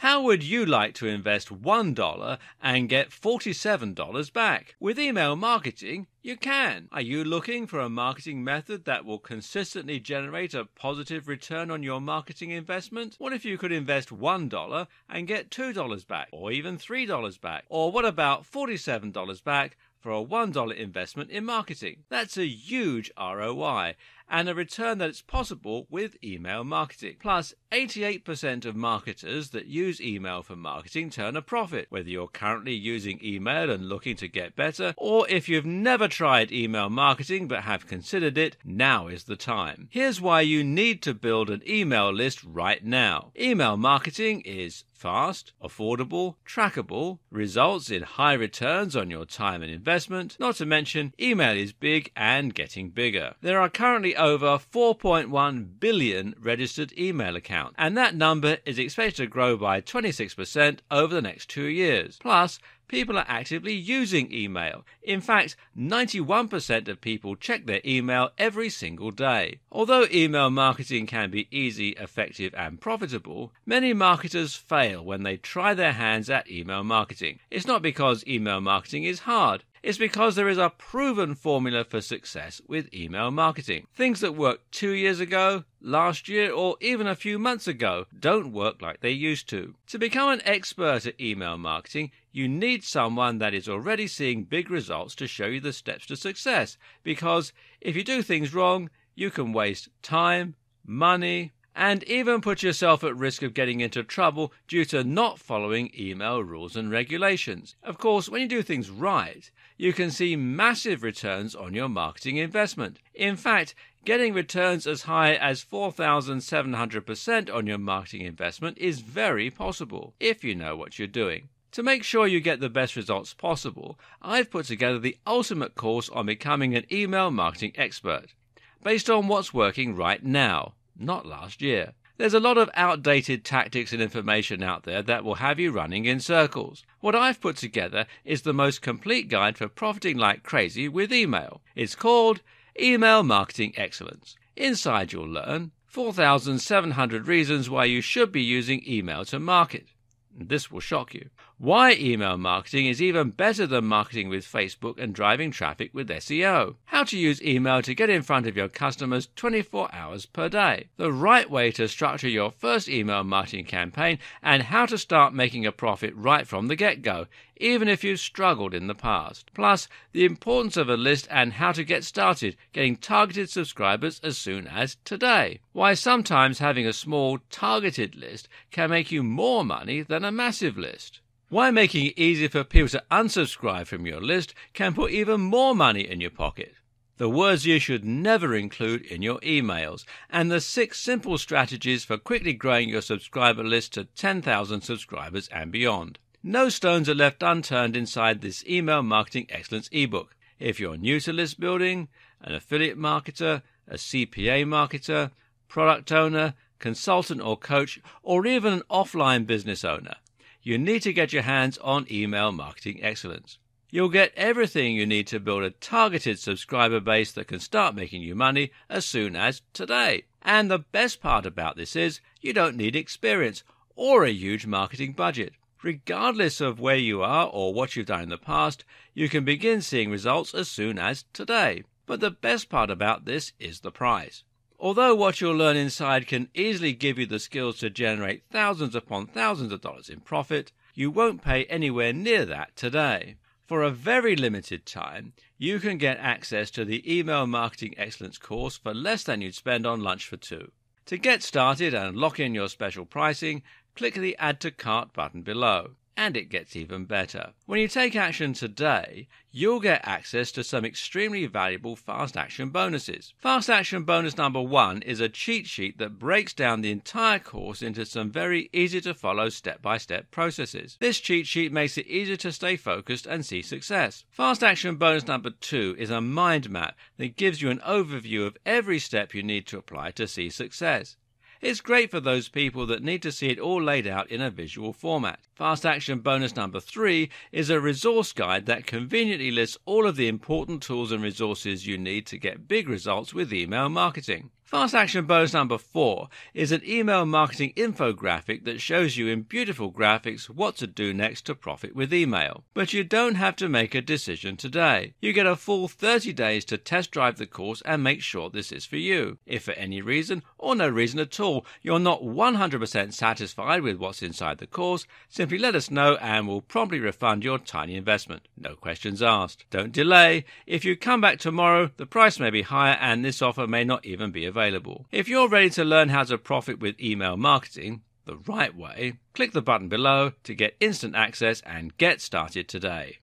How would you like to invest $1 and get $47 back? With email marketing, you can. Are you looking for a marketing method that will consistently generate a positive return on your marketing investment? What if you could invest $1 and get $2 back, or even $3 back? Or what about $47 back for a $1 investment in marketing? That's a huge ROI and a return that is possible with email marketing. Plus, 88% of marketers that use email for marketing turn a profit, whether you're currently using email and looking to get better, or if you've never tried email marketing but have considered it, now is the time. Here's why you need to build an email list right now. Email marketing is fast, affordable, trackable, results in high returns on your time and investment. Not to mention, email is big and getting bigger. There are currently over 4.1 billion registered email accounts, and that number is expected to grow by 26% over the next two years. Plus, people are actively using email. In fact, 91% of people check their email every single day. Although email marketing can be easy, effective, and profitable, many marketers fail when they try their hands at email marketing. It's not because email marketing is hard. It's because there is a proven formula for success with email marketing. Things that worked two years ago, last year, or even a few months ago don't work like they used to. To become an expert at email marketing, you need someone that is already seeing big results to show you the steps to success. Because if you do things wrong, you can waste time, money, and even put yourself at risk of getting into trouble due to not following email rules and regulations. Of course, when you do things right, you can see massive returns on your marketing investment. In fact, getting returns as high as 4,700% on your marketing investment is very possible if you know what you're doing. To make sure you get the best results possible, I've put together the ultimate course on becoming an email marketing expert, based on what's working right now not last year. There's a lot of outdated tactics and information out there that will have you running in circles. What I've put together is the most complete guide for profiting like crazy with email. It's called Email Marketing Excellence. Inside you'll learn 4,700 reasons why you should be using email to market. This will shock you. Why email marketing is even better than marketing with Facebook and driving traffic with SEO. How to use email to get in front of your customers 24 hours per day. The right way to structure your first email marketing campaign and how to start making a profit right from the get go, even if you've struggled in the past. Plus, the importance of a list and how to get started getting targeted subscribers as soon as today. Why sometimes having a small targeted list can make you more money than a massive list. Why making it easy for people to unsubscribe from your list can put even more money in your pocket. The words you should never include in your emails, and the six simple strategies for quickly growing your subscriber list to 10,000 subscribers and beyond. No stones are left unturned inside this email marketing excellence ebook. If you're new to list building, an affiliate marketer, a CPA marketer, product owner, consultant or coach, or even an offline business owner, you need to get your hands on email marketing excellence. You'll get everything you need to build a targeted subscriber base that can start making you money as soon as today. And the best part about this is you don't need experience or a huge marketing budget. Regardless of where you are or what you've done in the past, you can begin seeing results as soon as today. But the best part about this is the price. Although what you'll learn inside can easily give you the skills to generate thousands upon thousands of dollars in profit, you won't pay anywhere near that today. For a very limited time, you can get access to the Email Marketing Excellence course for less than you'd spend on lunch for two. To get started and lock in your special pricing, click the Add to Cart button below and it gets even better. When you take action today, you'll get access to some extremely valuable fast action bonuses. Fast action bonus number one is a cheat sheet that breaks down the entire course into some very easy to follow step by step processes. This cheat sheet makes it easier to stay focused and see success. Fast action bonus number two is a mind map that gives you an overview of every step you need to apply to see success. It's great for those people that need to see it all laid out in a visual format. Fast Action bonus number three is a resource guide that conveniently lists all of the important tools and resources you need to get big results with email marketing. Fast action bonus number four is an email marketing infographic that shows you in beautiful graphics what to do next to profit with email. But you don't have to make a decision today. You get a full 30 days to test drive the course and make sure this is for you. If for any reason, or no reason at all, you're not 100% satisfied with what's inside the course, simply let us know and we'll promptly refund your tiny investment. No questions asked. Don't delay. If you come back tomorrow, the price may be higher and this offer may not even be available. If you're ready to learn how to profit with email marketing the right way, click the button below to get instant access and get started today.